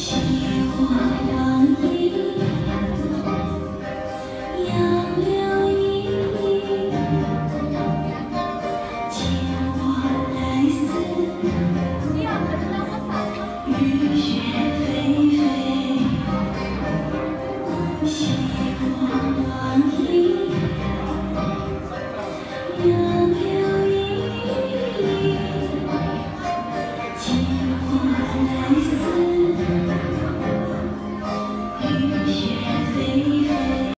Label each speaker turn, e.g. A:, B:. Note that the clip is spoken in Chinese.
A: 昔我往矣杨柳依依今我来思雨雪霏霏昔我往矣